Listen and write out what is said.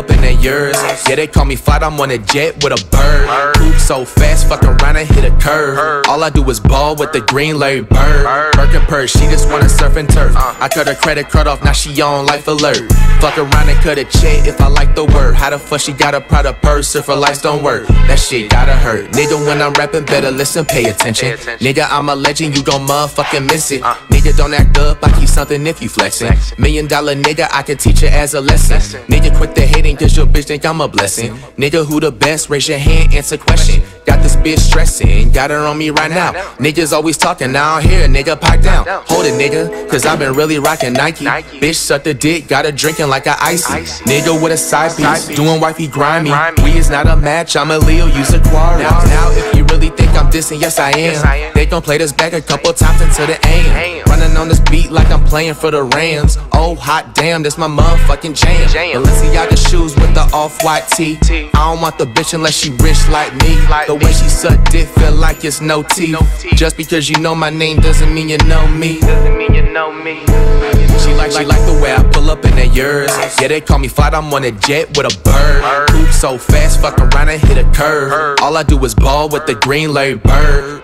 up in yours. Yeah, they call me flight, I'm on a jet with a bird. Poop so fast, fuck around and hit a curve. All I do is ball with the green Larry Bird. Birkin purse, she just wanna surf and turf. I cut her credit card off, now she on life alert. Fuck around and cut a check if I like the word. How the fuck she got a Prada purse if her lights don't work? That shit gotta hurt. Nigga, when I'm rapping, better listen, pay attention. Nigga, I'm a legend, you gon' motherfucking miss it. Nigga, don't act up, I keep something if you flexing. Million dollar nigga, I can teach it as a lesson. Nigga, quit the hating, cause your bitch think I'm a blessing. Nigga, who the best? Raise your hand, answer question. Got this bitch stressing, got her on me right now. Niggas always talking, now I hear a nigga pipe down. Hold it, nigga, cause I've been really rocking Nike. Bitch, suck the dick, got her drinking like a icy. Nigga with a side piece, doing wifey grimy. We is not a match, I'm a Leo, use a quarry. Now, if you really think I'm yes I am. They gon' play this back a couple times until the end. Running on this beat like I'm playing for the Rams. Oh, hot damn, this my motherfucking jam. Balenciaga shoes with the off-white tee. I don't want the bitch unless she rich like me. The way she suck dick feel like it's no teeth. Just because you know my name doesn't mean you know me. Doesn't mean you know me. She like, she like the way I pull up in that yours. Yeah, they call me flight, I'm on a jet with a bird. Poop so fast, fuck around and hit a curve. All I do is ball with the green Larry Bird.